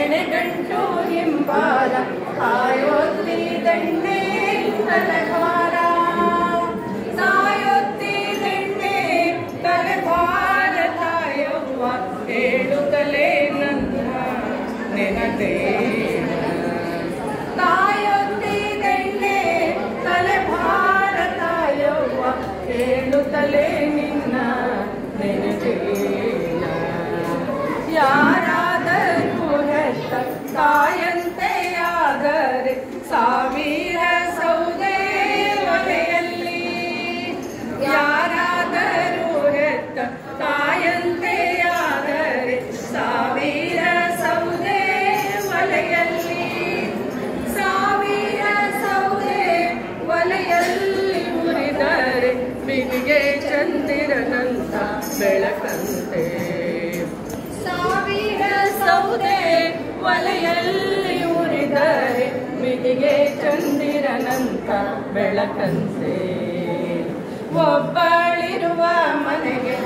ಎಣೆಗಂಟು ಹಿಂಬಾಲ ಆಯೋತ್ತಿ ದಂಡೆ ತಲೆಭಾರ. ಸಾಯೋತ್ತಿ ದಂಡೆ ತಲೆಭಾರ ತಾಯವ್ವ, ಹೇಳು ತಲೆ ನನ್ನ ನೆನತೆ ತಾಯೊತ್ತಿ ದಂಡೆ ತಲೆಭಾರ ತಾಯವ್ವ, ಹೇಳು ತಲೆ ಬಿಳಿಗೆ ಚಂದಿರನಂತ ಬೆಳಕಂತೆ. ಸಾವಿರ ಸೌದೆ ಒಲೆಯಲ್ಲಿ ಉರಿದರೆ ಬಿಳಿಗೆ ಚಂದಿರನಂತ ಬೆಳಕಂತೆ. ಒಬ್ಬಳಿರುವ ಮನೆಗೆ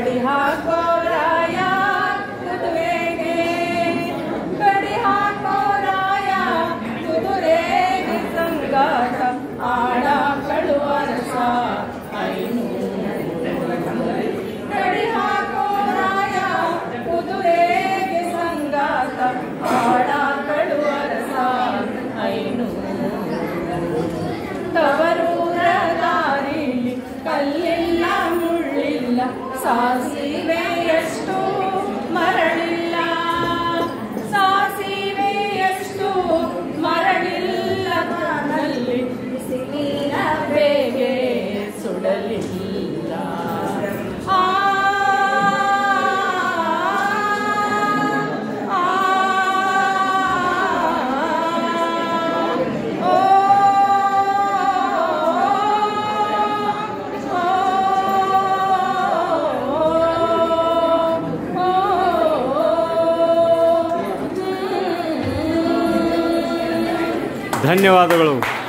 ಕಡಿ ಹಾಕೋ sauce. ಧನ್ಯವಾದಗಳು.